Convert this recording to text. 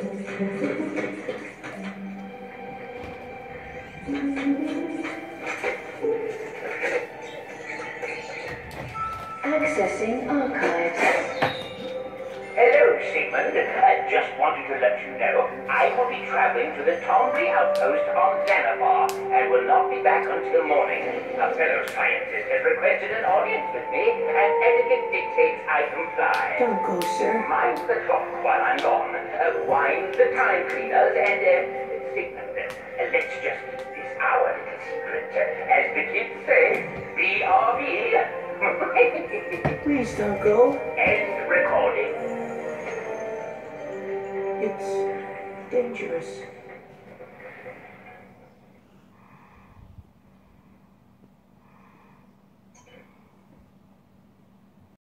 Accessing archives. Hello, Sigmund. I just wanted to let you know I will be traveling to the Tombli outpost on Xanabar and will not be back until morning. A fellow scientist has requested an audience with me, and etiquette dictates I comply. Don't go, sir. Mind the clock while I'm gone. Wind the time cleaners and, uh, Sigmund, uh, let's just keep this our little secret. Uh, as the kids say, BRB. Please don't go. End recording. It's dangerous.